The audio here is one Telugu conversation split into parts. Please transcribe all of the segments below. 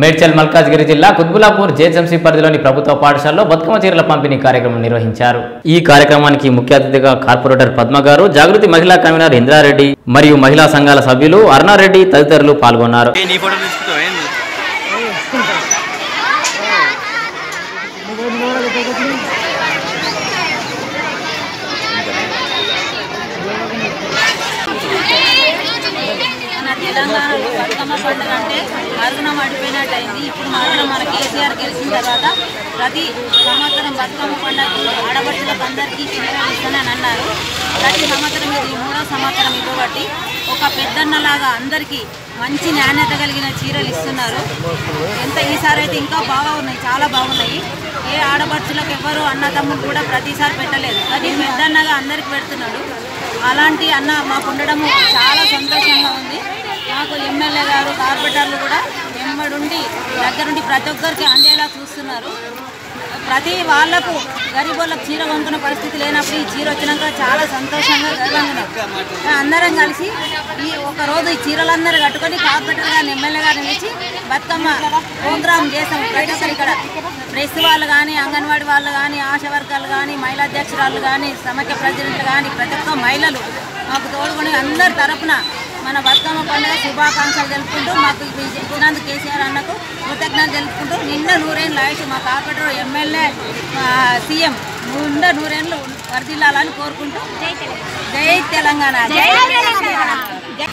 మేడ్చల్ మల్కాజ్గిరి జిల్లా కుత్బులాపూర్ జేహెచ్ఎంసీ పరిధిలోని ప్రభుత్వ పాఠశాలలో బతుకమ్మ చీరల పంపిణీ కార్యక్రమం నిర్వహించారు. ఈ కార్యక్రమానికి ముఖ్య అతిథిగా కార్పొరేటర్ పద్మ గారు జాగృతి మహిళా కన్వీనర్ ఇంద్రారెడ్డి మరియు మహిళా సంఘాల సభ్యులు అరుణారెడ్డి తదితరులు పాల్గొన్నారు. ఏ బతుకమ్మ పండుగ అంటే మరుగున పడిపోయినట్టు అయింది ఇప్పుడు మాత్రం మన కేసీఆర్ గెలిచిన తర్వాత ప్రతి సంవత్సరం బతుకమ్మ పండుగ ఆడపడుచులకు అందరికీ చీరలు ఇస్తానని అన్నారు. ప్రతి సంవత్సరం ఇది మూడో సంవత్సరం ఇవ్వబట్టి ఒక పెద్దన్నలాగా అందరికీ మంచి నాణ్యత కలిగిన చీరలు ఇస్తున్నారు. ఎంత ఈసారి అయితే ఇంకా బాగా ఉన్నాయి చాలా బాగున్నాయి. ఏ ఆడపడుచులకు ఎవరు అన్న తమ్ముడు కూడా ప్రతిసారి పెట్టలేదు. కానీ పెద్దన్నగా అందరికి పెడుతున్నాడు. అలాంటి అన్న మాకు ఉండడము చాలా సంతోషంగా ఉంది. మాకు ఎమ్మెల్యే గారు కార్పొరేటర్లు కూడా ఎమ్మడుండి దగ్గరుండి ప్రతి ఒక్కరికి అందేలా చూస్తున్నారు. ప్రతి వాళ్ళకు గరీబోళ్ళకు చీర కొనుక్కునే పరిస్థితి లేనప్పుడు ఈ చీర వచ్చినాక చాలా సంతోషంగా గర్వంగా అందరం కలిసి ఈ ఒక రోజు ఈ చీరలందరూ కట్టుకొని కార్పొరేటర్ గారిని ఎమ్మెల్యే గారిని పిలిచి బతుకమ్మ ప్రోగ్రామ్ చేసాం ప్రతి ఒక్కరు ఇక్కడ ప్రెస్ వాళ్ళు కానీ అంగన్వాడీ వాళ్ళు కానీ ఆశా వర్గాలు కానీ మహిళా అధ్యక్షురాలు కానీ సమైక్య ప్రెసిడెంట్లు కానీ ప్రతి ఒక్క మహిళలు మాకు తోడుకొని అందరి తరపున మన బతుకమ్మ పండుగ శుభాకాంక్షలు తెలుపుకుంటూ మాకు ఇచ్చినందుకు కేసీఆర్ అన్నకు కృతజ్ఞతలు తెలుపుకుంటూ నిన్న నూరేళ్ళు ఆయుష్ మా కార్పొరేటర్ ఎమ్మెల్యే సీఎం నిండ నూరేళ్ళు వర్దిల్లాలని కోరుకుంటూ జై తెలంగాణ. జై తెలంగాణ. జై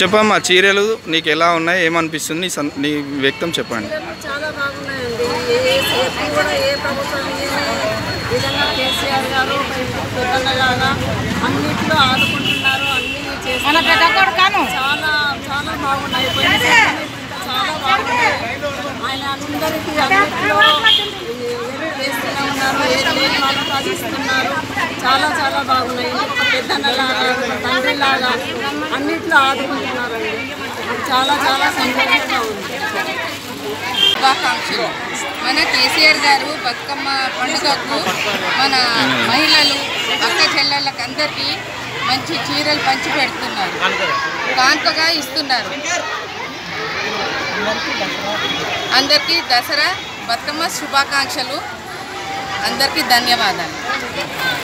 చెప్పమ్మా చీరలు నీకు ఎలా ఉన్నాయి? ఏమనిపిస్తుంది? నీ వ్యక్తం చెప్పండి. చాలా బాగున్నాయండి. ఏ ప్రభుత్వం విధంగా కేసీఆర్ గారు అన్నిట్లో ఆదుకుంటున్నారు అన్ని చేస్తున్నారు చాలా చాలా బాగున్నాయి. చాలా బాగున్నాయి. ఆయన అందరికీ అన్నిట్లో చేస్తూనే ఉన్నారు ఏది చాలా చాలా బాగున్నాయి. తండ్రిలాగా అన్నిట్లో ఆదుకుంటున్నారండి చాలా చాలా సంతోషంగా ఉంది. శుభాకాంక్షలు. మన కేసీఆర్ గారు బతుకమ్మ పండుగకు మన మహిళలు అక్క చెల్లెళ్ళకి అందరికీ మంచి చీరలు పంచి పెడుతున్నారు. కానుకగా ఇస్తున్నారు. అందరికీ దసరా బతుకమ్మ శుభాకాంక్షలు. అందరికీ ధన్యవాదాలు.